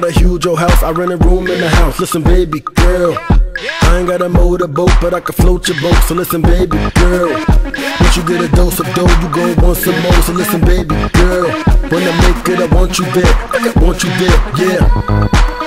got a huge old house, I rent a room in the house. Listen, baby girl, I ain't got a motorboat, but I can float your boat. So listen, baby girl, once you get a dose of dough, you gon' want some more. So listen, baby girl, when I make it, I want you there, I want you there, yeah.